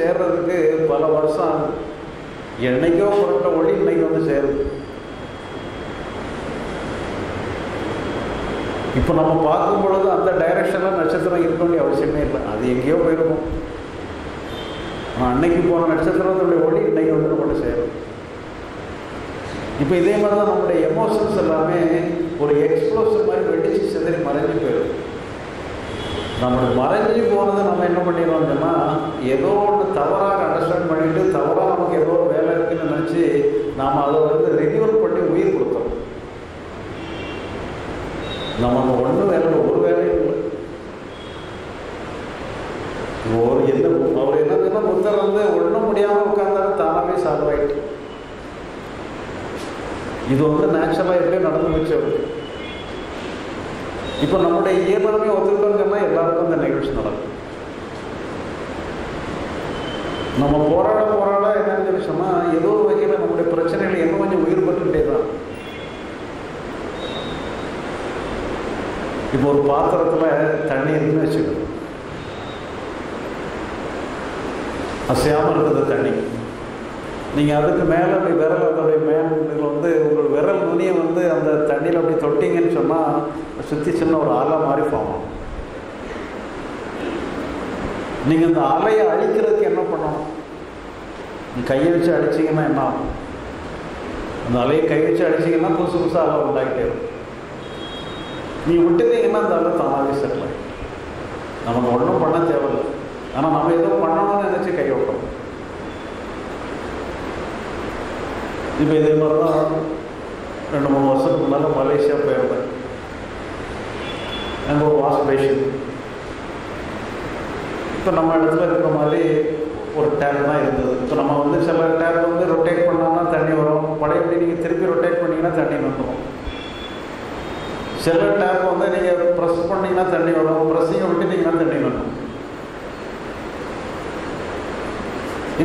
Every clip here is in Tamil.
சேர்றதுக்கு பல வருஷம் ஆகுது. என்னைக்கோ புரட்ட ஒளி இன்னைக்கு வந்து சேருது. இப்போ நம்ம பார்க்கும் பொழுது அந்த டைரக்ஷனில் நட்சத்திரம் இருக்க வேண்டிய அவசியமே இல்லை. அது எங்கேயோ போயிருக்கும். ஆனால் அன்னைக்கு போன நட்சத்திரத்துடைய ஒளி இன்னைக்கு வந்து நம்மளோட சேரும். இப்போ இதே மாதிரி தான் நம்மளுடைய எமோஷன்ஸ் எல்லாமே ஒரு எக்ஸ்ப்ளோசிவ் மாதிரி வெடிச்சு சிதறி மறைஞ்சு போயிடும் நம்மளுக்கு மறைஞ்சு போனதை நம்ம என்ன பண்ணிடுவோம் சொன்னால் ஏதோ ஒன்று தவறாக அண்டர்ஸ்டாண்ட் பண்ணிட்டு தவறாக நமக்கு ஏதோ ஒரு வேலை இருக்குன்னு நினச்சி நாம் அதை வந்து ரெனியூவல் பண்ணி உயிர் கொடுத்தோம். நமக்கு ஒன்றும் வேலை ஒரு வேலையும் இல்லை. ஒரு என்ன அவர் என்னதுன்னா புத்தர் வந்து ஒன்றும் முடியாமல் உட்கார்ந்தாலும் தானாகவே சால்வ் ஆகிட்டு இது வந்து நேச்சுரலாக எப்படியோ நடந்து வச்சு அவருக்கு. இப்போ நம்முடைய இயல்புமே ஒத்துக்கிட்டோம்னு எல்லாருக்கும் அந்த நிகழ்ச்சி நடக்கும். நம்ம போராட போராட என்னன்னு விஷயமா ஏதோ ஒரு வகையில் நம்முடைய பிரச்சனைகள் இன்னும் கொஞ்சம் உயிர் பட்டுக்கிட்டே தான். இப்போ ஒரு பாத்திரத்தில் தண்ணி இருக்குன்னு வச்சுக்கணும் அசையாமல் இருக்குது தண்ணி. நீங்கள் அதுக்கு மேலே அப்படி விரல் அதோடைய மேல் வந்து உங்கள் விரல் நுனியை வந்து அந்த தண்ணியில் அப்படி தொட்டிங்கன்னு சுற்றி சின்ன ஒரு அலை மாதிரி ஃபார்ம் ஆகும் நீங்கள் அந்த அலையை அழிக்கிறதுக்கு என்ன பண்ணணும்? நீ கையை வச்சு அடிச்சிங்கன்னா என்ன ஆகும்? அந்த அலையை கை வச்சு அடிச்சிங்கன்னா புதுசு புதுசாக அலை உண்டாகிட்டே இருக்கும். நீ விட்டுட்டீங்கன்னா அந்த அலை தானாகவே செட்டில் ஆகிடும் நமக்கு ஒன்றும் பண்ண தேவையில்லை. ஆனால் நம்ம ஏதோ பண்ணணும்னு நினச்சி கை விட்டோம் இப்போ இதே மாதிரி தான் ரெண்டு மூணு வருஷத்துக்கு முன்னால் மலேசியா போயிருந்தேன். அங்கே ஒரு வாஷ் இப்போ நம்ம இடத்துல இருக்கிற மாதிரி ஒரு டேப் தான் இருந்தது. இப்போ நம்ம வந்து சில டேப் வந்து ரொட்டேட் பண்ணோம்னா தண்ணி வரும். பழையபடி நீங்கள் திருப்பி ரொட்டேட் பண்ணிங்கன்னா தண்ணி வந்துடும் சில டேப் வந்து நீங்கள் ப்ரெஸ் பண்ணிங்கன்னா தண்ணி வரும். ப்ரெஸ்ஸிங்கை விட்டுட்டிங்கன்னா தண்ணி வரும்.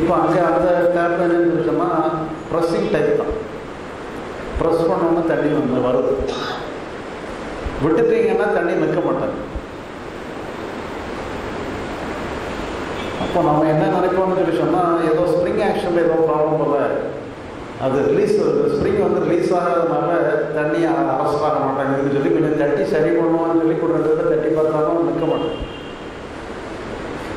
இப்போ அங்கே அந்த டேப் என்னன்னு சொன்னால் ப்ரெஸ்ஸிங் டைப் தான். ப்ரெஸ் பண்ணோன்னா தண்ணி வந்து வருது. விட்டுட்டீங்கன்னா தண்ணி நிற்க மாட்டாங்க அப்போ நம்ம என்ன நினைப்போம்னு சொல்லி சொன்னால் ஏதோ ஸ்ப்ரிங் ஆக்ஷனில் ஏதோ ப்ராப்ளம் போல அது ரிலீஸ் ஸ்ப்ரிங் வந்து ரிலீஸ் ஆகாதனால தண்ணி அரசு ஆக மாட்டாங்கன்னு சொல்லி கொஞ்சம் தட்டி சரி பண்ணுவோம்னு சொல்லி ஒரு தட்டி பார்த்தாலும் நிற்க மாட்டேன்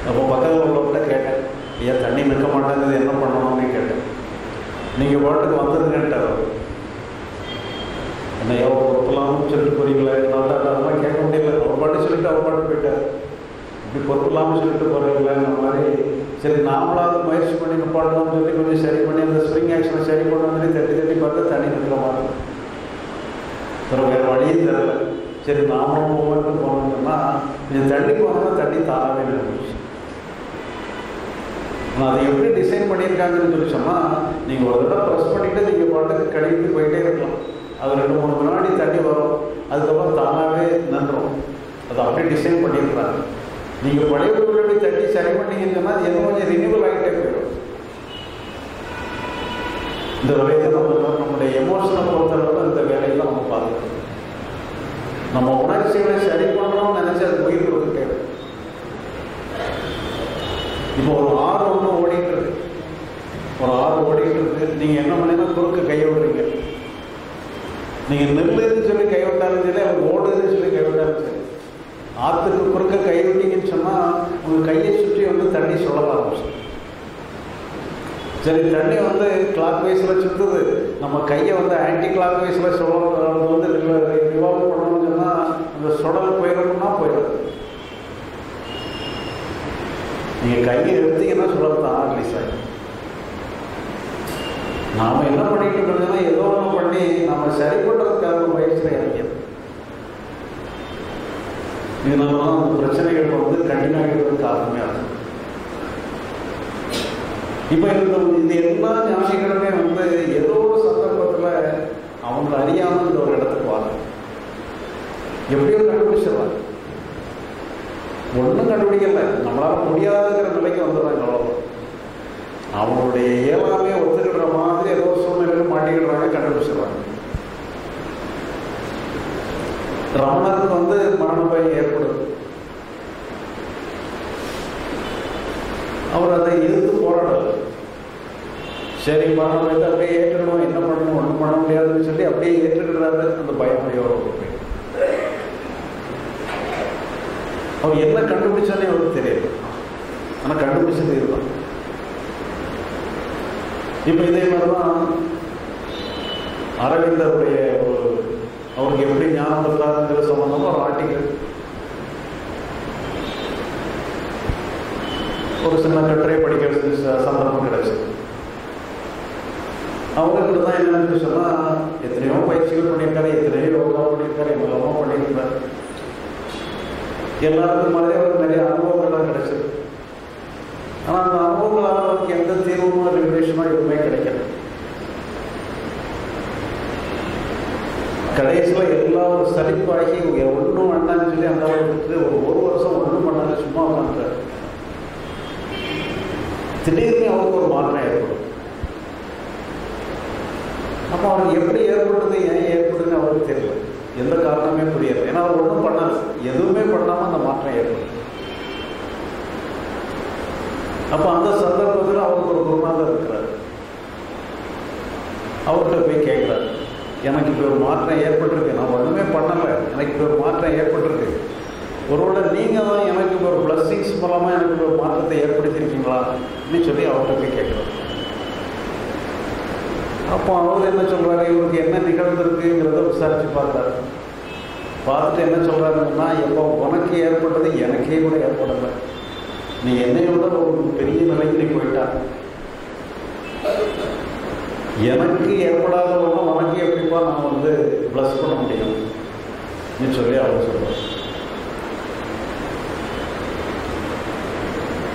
அப்போ பக்கத்தில் உள்ளவங்கள்ட்ட கேட்டேன் ஏன் தண்ணி நிற்க மாட்டேங்குது என்ன பண்ணணும்னு கேட்டேன். நீங்கள் பாட்டுக்கு வந்துருங்கன்ட்டார் அவர். என்ன எவ்வளோ சொல்லிட்டு போகிறீங்களா இப்படி பொறுப்பலாம்னு சொல்லிட்டு போகிறீங்களே மாதிரி. சரி நாமளாவது முயற்சி பண்ணி நிப்பாட்டணும்னு சொல்லி கொஞ்சம் சரி பண்ணி அந்த ஸ்ப்ரிங் ஆக்ஷனை சரி பண்ண சொல்லி தட்டி தட்டி பார்த்தா தண்ணி நிற்கிற மாதிரி. அப்புறம் வேறு வழியே தெரியல. சரி நாமளும் போகணும்னு போனோம்னா கொஞ்சம் தண்ணி போனோம்னா தண்ணி தாராவே நின்றுச்சு ஆனால் அதை எப்படி டிசைன் பண்ணியிருக்காங்கன்னு சொல்லி சொன்னால் நீங்கள் ஒரு தடவை ப்ரெஸ் பண்ணிவிட்டு நீங்கள் பாட்டுக்கு கழுவிட்டு போயிட்டே இருக்கலாம். அது ரெண்டு மூணு வினாடி தண்ணி வரும். அதுக்கப்புறம் தானாகவே நன்றும் அதை அப்படியே டிசைன் பண்ணியிருக்கிறாங்க. நீங்கள் பழைய பொருளை தட்டி சரி பண்ணீங்கன்னா அது எதுவும் கொஞ்சம் ரினியூவல் ஆகிட்டே போயிடும். இந்த வகையில் நம்ம நம்முடைய எமோஷனை பொறுத்தளவு இந்த வேலையெல்லாம் நம்ம பார்த்துக்கணும் நம்ம உணர்ச்சிகளை சரி பண்ணணும்னு நினச்சி அது உயிர் கொடுத்துட்டே இப்போ ஒரு ஆறு ஒன்று ஓடிட்டு இருக்கு. ஒரு ஆறு ஓடிட்டு இருக்கு. நீங்கள் என்ன பண்ணீங்கன்னா குறுக்க கை விடுறீங்க நீங்கள் நெல்லுன்னு சொல்லி கை விட்டாலும் சரி அவர் ஓடுதுன்னு சொல்லி கை விட்டாலும் சரி ஆற்றுக்கு குறுக்க கை விட்டீங்கன்னு சொன்னால் உங்கள் கையை சுற்றி வந்து தண்ணி சொல்ல ஆரம்பிச்சு சரி தண்ணி வந்து கிளாக் வைஸில் சுற்றுது நம்ம கையை வந்து ஆன்டி கிளாக் வைஸில் சுழல் வந்து ரிவால்வ் பண்ணணும்னு சொன்னால் அந்த சுடல் போயிடணும்னா போயிடும் நீங்கள் கையை எடுத்தீங்கன்னா சுழல் தான் ரிலீஸ் ஆகிடும் நாம் என்ன பண்ணிட்டு இருக்கோம்னா ஏதோ ஒன்று பண்ணி நம்ம சரி பண்ணுறதுக்காக முயற்சியில் இறங்கியது இதனால அந்த பிரச்சனைகள் வந்து கண்டினியூ காரணமே ஆகும். இப்போ இந்த இந்த எல்லா ஞானிகளுமே வந்து ஏதோ ஒரு சந்தர்ப்பத்தில் அவங்க அறியாமல் இந்த ஒரு இடத்துக்கு வாங்க. எப்படியோ கண்டுபிடிச்சிடலாம் ஒன்றும் கண்டுபிடிக்கல. நம்மளால முடியாதுங்கிற நிலைக்கு வந்துடுறாங்க அவ்வளோ அவங்களுடைய இயலாமே ஒத்துக்கிற மாதிரி ஏதோ ஒரு சூழ்நிலையில் மாட்டிக்கிடுறாங்க கண்டுபிடிச்சிடுறாங்க ரமணருக்கு வந்து மரண பயம் ஏற்படுது அவர் அதை எதிர்த்து போராடல. சரி மரணம் வந்து அப்படியே ஏற்றுக்கணும் என்ன பண்ணணும் ஒன்றும் பண்ண முடியாதுன்னு சொல்லி அப்படியே ஏற்றுக்கிறாரு அந்த பயமுடையோட போய் அவர் என்ன கண்டுபிடிச்சாலே அவருக்கு தெரியாது. ஆனால் கண்டுபிடிச்சது இதுதான். இப்போ இதே மாதிரி தான் அரவிந்தருடைய ஒரு அவருக்கு எப்படி ஞானம் இருக்காதுங்கிற சம்பந்தமாக ஒரு ஒரு சின்ன கட்டுரை படிக்கிறது சந்தர்ப்பம் கிடைச்சது அவருக்கு தான் என்னன்னு சொன்னால் எத்தனையோ பயிற்சிகள் பண்ணியிருக்காரு எத்தனையோ யோகா பண்ணியிருக்காரு எவ்வளவோ பண்ணியிருக்காரு எல்லாருக்கும் மாதிரி அவருக்கு நிறைய அனுபவங்கள்லாம் கிடைச்சது ஆனால் அந்த அனுபவங்களால் அவருக்கு எந்த தீர்வும் ரெகுலேஷனோ எதுவுமே கிடைக்கல கடைசியில் எல்லா ஒரு சலிப்பாகி ஒன்றும் வேண்டாம்னு சொல்லி அந்த அளவுக்கு ஒரு ஒரு வருஷம் ஒன்றும் பண்ணாத சும்மா உட்காந்துட்டார் திடீர்னு அவருக்கு ஒரு மாற்றம் ஏற்படும். அப்போ அவருக்கு எப்படி ஏற்படுது ஏன் ஏற்படுதுன்னு அவருக்கு தெரியல. எந்த காரணமே புரியல. ஏன்னா அவர் ஒன்றும் பண்ணல. எதுவுமே பண்ணாமல் அந்த மாற்றம் ஏற்படும். அப்போ அந்த சந்தர்ப்பத்தில் அவருக்கு ஒரு குருநாதர் இருக்கிறார் அவர்கிட்ட போய் கேட்குறாரு. எனக்கு இப்போ ஒரு மாற்றம் ஏற்பட்டிருக்கு. நான் ஒன்றுமே பண்ணலை. எனக்கு இப்போ ஒரு மாற்றம் ஏற்பட்டிருக்கு. ஒருவேளை நீங்கள் தான் எனக்கு இப்போ ஒரு பிளஸ்ஸிங்ஸ் மூலமாக எனக்கு ஒரு மாற்றத்தை ஏற்படுத்தியிருக்கீங்களா அப்படின்னு சொல்லி அவர்கிட்ட போய் அப்போ அவர் என்ன சொல்கிறாரு இவருக்கு என்ன நிகழ்ந்திருக்குங்கிறத விசாரித்து பார்த்தாரு. பார்த்துட்டு என்ன சொல்கிறாருன்னா எப்போ உனக்கு ஏற்பட்டது எனக்கே கூட ஏற்படலை. நீ என்னையோட ஒரு பெரிய நிலைக்கு நீ போயிட்டா. எனக்கு ஏற்படாத ஒன்று உனக்கு எப்படிப்பா நம்ம வந்து ப்ளஸ் பண்ண முடியும்? அப்படின்னு சொல்லி அவர் சொல்லுவார்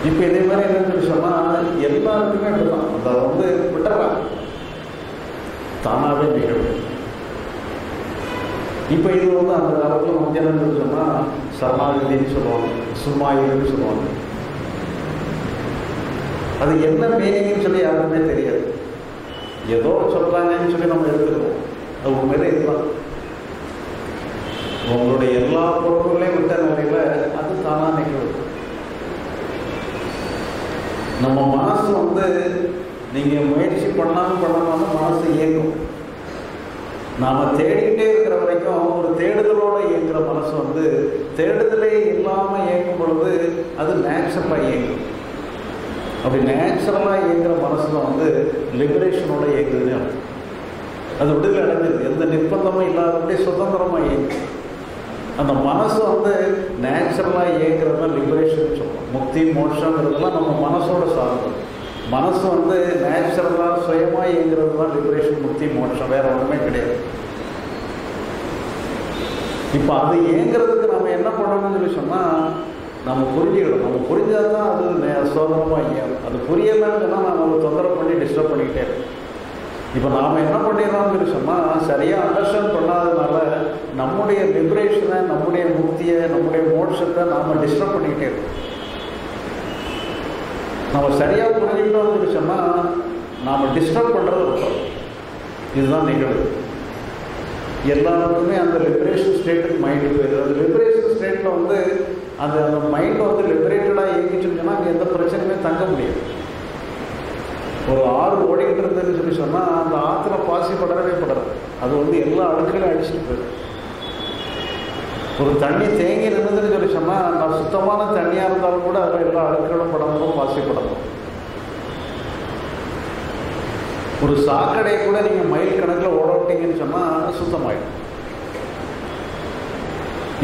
இப்போ இதே மாதிரி என்னன்னு சொல்லி சொன்னால் எல்லாருக்குமே அப்படிதான் அதை வந்து விட்டுறாங்க. தானாகவே நிகழும். இப்போ இது வந்து அந்த காலத்தில் வந்து என்னன்னு சொன்னால் சரணாகதின்னு சொல்லுவாங்க சும்மாயின்னு சொல்லுவாங்க. அது என்ன மீனிங்னு சொல்லி யாருக்குமே தெரியாது. ஏதோ சொல்கிறாங்கன்னு சொல்லி நம்ம எடுத்துக்கிறோம் அது உண்மையில இதுதான். உங்களுடைய எல்லா பொருட்களையும் விட்ட நிலையில் அது தானாக நிகழும். நம்ம மனசு வந்து நீங்கள் முயற்சி பண்ணாமல் பண்ணாமல் மனசு இயங்கும். நாம் தேடிக்கிட்டே இருக்கிற வரைக்கும் ஒரு தேடுதலோடு இயங்குற மனசு வந்து தேடுதலே இல்லாமல் இயங்கும் பொழுது அது நேச்சுரலாக இயங்கும். அப்படி நேச்சுரலாக இயங்குற மனசில் வந்து லிபரேஷனோட இயங்குதுன்னு அர்த்தம். அது விடுதலை அடைஞ்சது. எந்த நிர்பந்தமும் இல்லாதபடி சுதந்திரமாக இயங்கு அந்த மனசு வந்து நேச்சுரலாக இயங்குறது தான் லிபரேஷன் சொல்லுவோம் முக்தி மோட்சங்கிறதுலாம் நம்ம மனசோட சார்ந்தது மனசு வந்து நேச்சுரலாக சுயமாக இயங்குறது தான் லிபரேஷன் முக்தி மோட்சம். வேறு ஒன்றுமே கிடையாது. இப்போ அது இயங்குறதுக்கு நம்ம என்ன பண்ணணும்னு சொல்லி சொன்னால் நம்ம புரிஞ்சுக்கணும். நம்ம புரிஞ்சால் தான் அது நே- சுதந்திரமாக இயங்கும். அது புரியலன்னு சொன்னால் நம்ம தொந்தரவு பண்ணி டிஸ்டர்ப் பண்ணிக்கிட்டே இருக்கோம் இப்போ நாம் என்ன பண்ணிடலாம்னு சொன்னால் சரியாக அண்டர்ஸ்டாண்ட் பண்ணாததுனால நம்முடைய லிபரேஷனை நம்முடைய முக்தியை நம்முடைய மோட்சத்தை நாம் டிஸ்டர்ப் பண்ணிக்கிட்டே இருக்கோம் நம்ம சரியாக புரிஞ்சுக்கிட்டோம்னு சொன்னால் நாம் டிஸ்டர்ப் பண்ணுறது இருக்கோம் இதுதான் நிகழ்வு. எல்லாருக்குமே அந்த லிபரேஷன் ஸ்டேட்டுக்கு மைண்டு போயிடுது. அந்த லிபரேஷன் ஸ்டேட்டில் வந்து அந்த அந்த மைண்டை வந்து லிபரேட்டடாக இயங்கிச்சுன்னு சொன்னால் அங்கே எந்த பிரச்சனையுமே தங்க முடியாது. ஒரு ஆறு ஓடிக்கிட்டு இருந்ததுன்னு சொல்லி சொன்னால் அந்த ஆற்றுல பாசி படரவே படறது. அது வந்து எல்லா அழுக்களையும் அடிச்சுட்டு போயிடும். ஒரு தண்ணி தேங்கி நின்றுதுன்னு சொல்லி சொன்னால் நான் சுத்தமான தண்ணியாக இருந்தாலும் கூட அதில் எல்லா அடுக்குகளும் படமும் பாசி படமும் ஒரு சாக்கடை கூட நீங்கள் மைல் கணக்கில் ஓட விட்டீங்கன்னு சொன்னால் சுத்தமாயிடும்.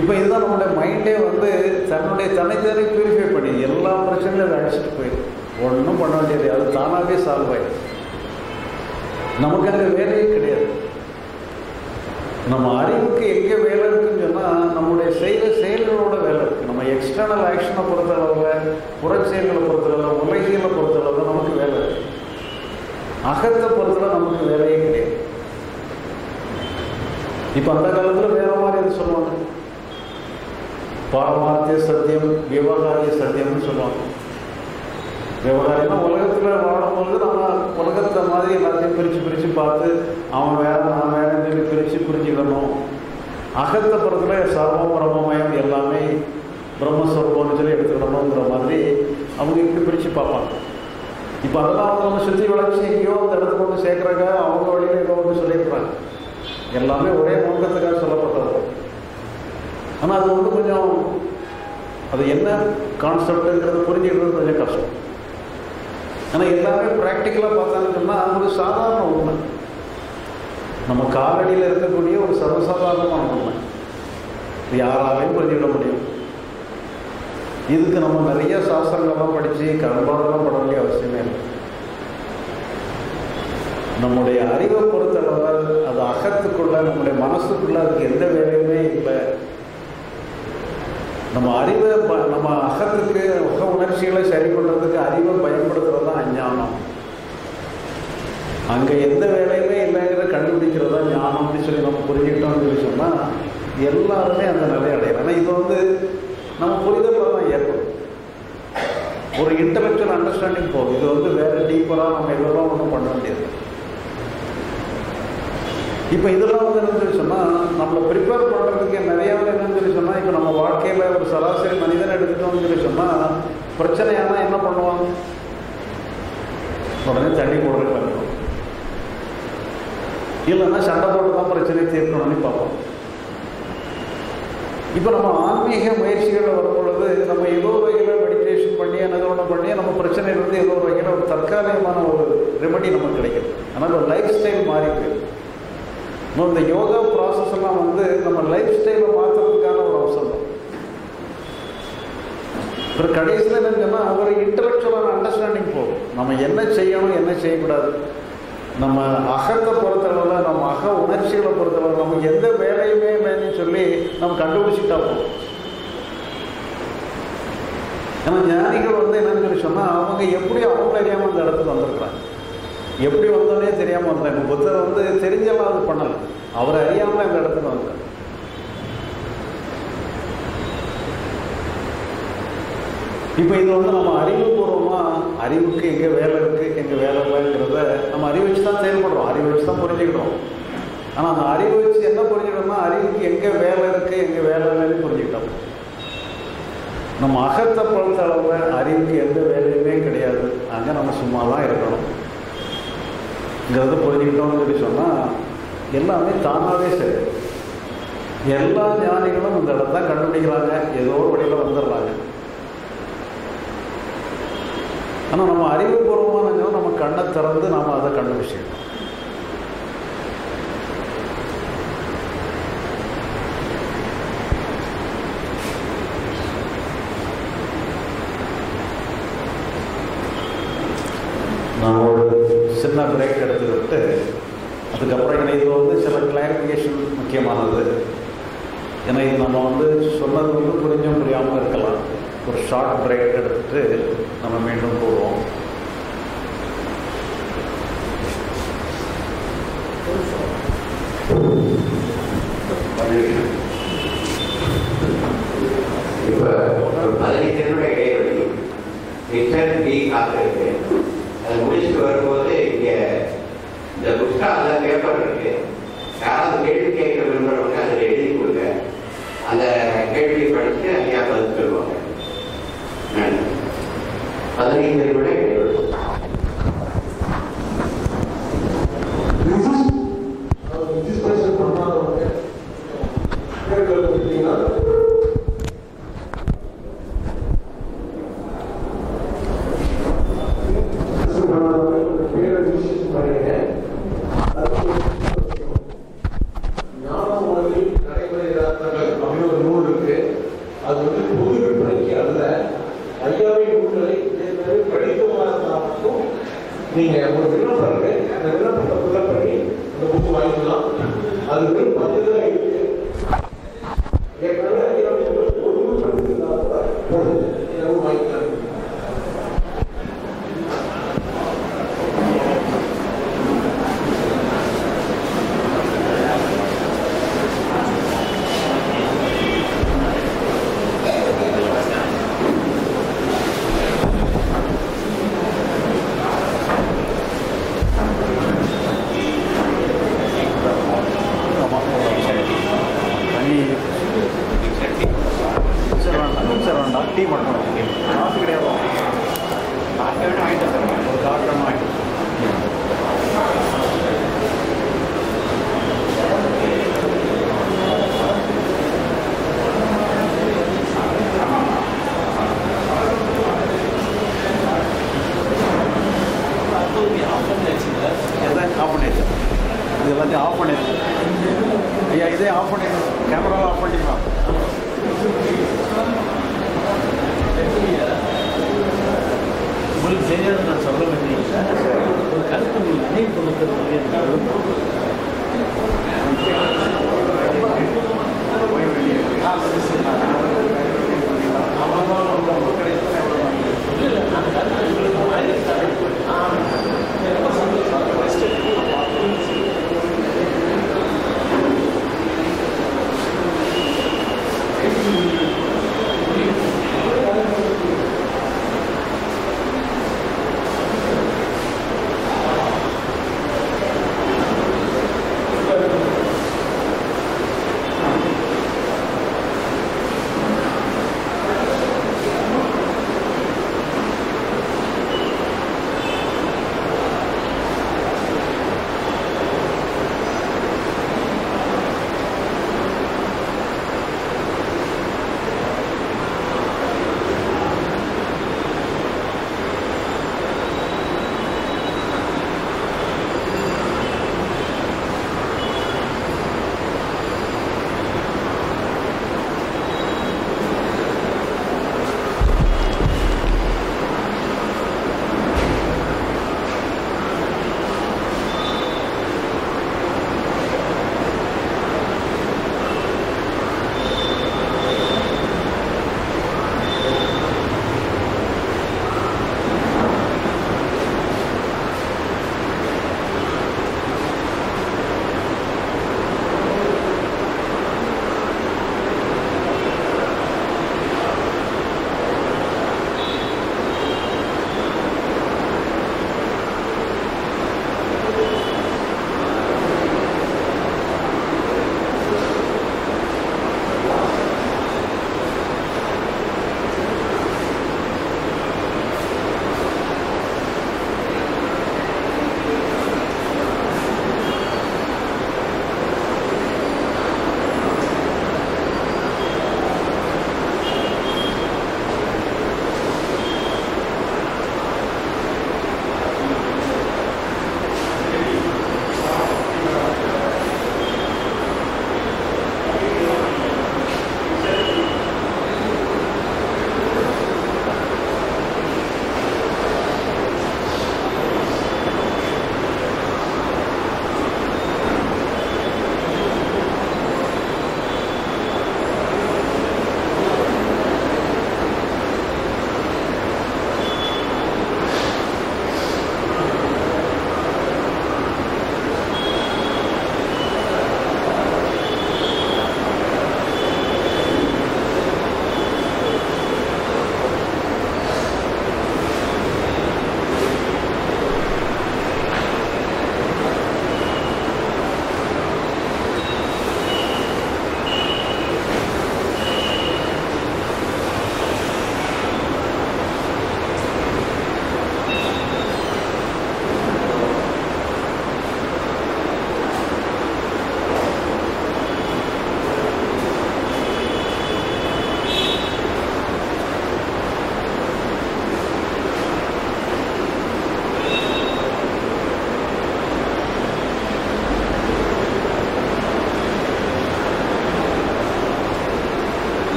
இப்போ இதுதான் நம்மளுடைய மைண்டே வந்து தன்னுடைய தனித்தனி பியூரிஃபை பண்ணி எல்லா பிரச்சனையும் அதை அடிச்சுட்டு போயிடும். ஒன்றும் பண்ண வேண்டியது அது தானாகவே சால்வ் ஆயிடும். நமக்கு அங்கே வேலையே கிடையாது. நம்ம அறிவுக்கு எங்கே வேலை இருக்குன்னு சொன்னால் நம்முடைய செய்த செயல்களோட வேலை இருக்குது நம்ம எக்ஸ்டர்னல் ஆக்ஷனை பொறுத்தளவில் புற செயல்களை பொறுத்தளவில் உலகியலை பொறுத்தளவில் நமக்கு அகத்தை பொறுத்தல நமக்கு வேலையே கிடையாது. இப்போ அந்த காலத்தில் வேற மாதிரி எது சொல்லுவாங்க. பாரமார்த்திய சத்தியம் விவகாரிய சத்தியம்னு சொல்லுவாங்க. விவகாரம்னா உலகத்தில் வாழும்பொழுது நம்ம உலகத்தை மாதிரி எல்லாத்தையும் பிரித்து பிரித்து பார்த்து அவன் வேற நான் வேறன்னு சொல்லி பிரித்து புரிஞ்சுக்கணும். அகத்தை பொறுத்தல சர்வம் பிரம்மமயம் எல்லாமே பிரம்மஸ்வரூபம்னு சொல்லி எடுத்துக்கணுங்கிற மாதிரி அவங்க இப்படி பிரித்து பார்ப்பாங்க. இப்போ அதெல்லாம் நம்ம சுற்றி வளர்ச்சி எங்கேயோ அந்த இடத்துக்கு கொண்டு சேர்க்குறாங்க அவங்க வழியில் ஏதோ ஒன்று சொல்லியிருக்கிறாங்க எல்லாமே ஒரே நோக்கத்துக்காக சொல்லப்பட்டது. ஆனால் அது வந்து கொஞ்சம் அது என்ன கான்செப்டுங்கிறத புரிஞ்சுக்கிறது கொஞ்சம் கஷ்டம். ஆனால் எல்லாமே ப்ராக்டிக்கலாக பார்த்தான்னு சொன்னால் ஒரு சாதாரண உண்மை. நம்ம காலடியில் இருக்கக்கூடிய ஒரு சர்வசாதாரணமான உண்மை. யாராலையும் புரிஞ்சுக்கிட முடியும். இதுக்கு நம்ம நிறைய சாஸ்திரங்கள்லாம் படித்து கண்பாடெல்லாம் பட வேண்டிய அவசியமே இல்லை. நம்முடைய அறிவை பொறுத்தளவு அது அகத்துக்குள்ள நம்முடைய மனசுக்குள்ள அதுக்கு எந்த வேலையுமே இல்லை. நம்ம அறிவை ப- நம்ம அகத்துக்கு முக உணர்ச்சிகளை சரி பண்ணுறதுக்கு அறிவை பயன்படுத்துறது தான் அஞ்ஞானம். அங்கே எந்த வேலையுமே இல்லைங்கிறத கண்டுபிடிக்கிறது தான் ஞானம்னு சொல்லி நம்ம புரிஞ்சுக்கிட்டோம்னு சொல்லி சொன்னால் எல்லாருமே அந்த நிலையை அடையலாம். ஆனால் இது வந்து நம்ம புரிதல் தான் ஏற்படும். ஒரு இன்டலெக்சுவல் அண்டர்ஸ்டாண்டிங் போகும் இது வந்து வேற டீப்பராக நம்ம இதெல்லாம் ஒன்றும் பண்ண முடியாது. இப்போ இதெல்லாம் வந்து என்னன்னு சொல்லி சொன்னால் நம்மளை ப்ரிப்பேர் பண்ணுறதுக்கு நிறைய பேர் என்னன்னு சொல்லி சொன்னால் இப்போ நம்ம வாழ்க்கையில் ஒரு சராசரி மனிதன் எடுத்துட்டோம்னு சொல்லி சொன்னால் பிரச்சனையானா என்ன பண்ணுவான் உடனே தண்ணி போடுறது பார்க்கணும் இல்லைன்னா சண்டை போட்டு தான் பிரச்சனையை தீர்க்கணும்னு பார்ப்போம். இப்போ நம்ம ஆன்மீக முயற்சிகளில் வரும் பொழுது நம்ம ஏதோ ஒரு வகையில் மெடிடேஷன் பண்ணி என்னதோ ஒன்று பண்ணி நம்ம பிரச்சனையிலிருந்து ஏதோ ஒரு வகையில் ஒரு தற்காலிகமான ஒரு ரெமெடி நமக்கு கிடைக்கிது. ஆனால் ஒரு லைஃப் ஸ்டைல் மாறி போயிடும் இன்னும் இந்த யோகா ப்ராசஸ் எல்லாம் வந்து நம்ம லைஃப் ஸ்டைலை மாற்றுறதுக்கான ஒரு அவசரம். தான் அப்புறம் கடைசியில் என்னன்னா ஒரு இன்டலெக்சுவலான அண்டர்ஸ்டாண்டிங் போகும். நம்ம என்ன செய்யணும் என்ன செய்யக்கூடாது? நம்ம அகத்தை பொறுத்தளவில் நம்ம அக உணர்ச்சிகளை பொறுத்தளவு நமக்கு எந்த வேலையுமே இல்லைன்னு சொல்லி நம்ம கண்டுபிடிச்சிட்டா போகும் ஏன்னா ஞானிகள் வந்து என்னன்னு சொல்லி சொன்னால் அவங்க எப்படி அவங்க அறியாமல் அந்த இடத்துக்கு வந்திருக்கிறாங்க எப்படி வந்தோன்னே தெரியாமல் வந்தாங்க புத்தர் வந்து தெரிஞ்செல்லாம் அது பண்ணலை. அவர் அறியாமல் அந்த இடத்துக்கு வந்தார். இப்போ இது வந்து நம்ம அறிவுபூர்வமாக அறிவுக்கு எங்கே வேலை இருக்குது எங்கே வேலை இல்லைங்கிறத நம்ம அறிவு வச்சு தான் செயல்படுறோம். அறிவு வச்சு தான் புரிஞ்சுக்கிட்டோம். ஆனால் அந்த அறிவு வச்சு என்ன புரிஞ்சுக்கிட்டோம்னா அறிவுக்கு எங்கே வேலை இருக்குது எங்கே வேலை இல்லைன்னு புரிஞ்சுக்கிட்டோம். நம்ம அகத்தை பொறுத்த அளவில் அறிவுக்கு எந்த வேலையுமே கிடையாது. அங்கே நம்ம சும்மா தான் இருக்கணும்ங்கிறத புரிஞ்சுக்கிட்டோம்னு சொல்லி சொன்னால் எல்லாமே தானாகவே சரி. எல்லா ஞானிகளும் இந்த இடத்த கண்டுபிடிக்கிறாங்க. ஏதோ ஒரு வழியில் வந்துடுறாங்க. ஆனால் நம்ம அறிவுபூர்வமான நம்ம கண்ணை திறந்து நாம் அதை கண்டுபிடிச்சிக்கணும் நான் ஒரு சின்ன பிரேக் எடுத்துக்கிட்டு அதுக்கப்புறம் ஏன்னா இது வந்து சில கிளாரிஃபிகேஷன் முக்கியமானது ஏன்னா இது நம்ம வந்து சொன்னது வந்து புரிஞ்சும் புரியாமல் இருக்கலாம் ஒரு ஷார்ட் பிரேக் எடுத்துட்டு நம்ம மீண்டும் போவோம். இப்போ ஒரு பதினைந்து நிமிட இடைவெளி ரிட்டர்ன் டீ காத்திருக்கு அது முடிச்சுட்டு வரும்போது இங்கே இந்த புஸ்தகம் பேப்பர் இருக்குது Porque eu não tenho nada?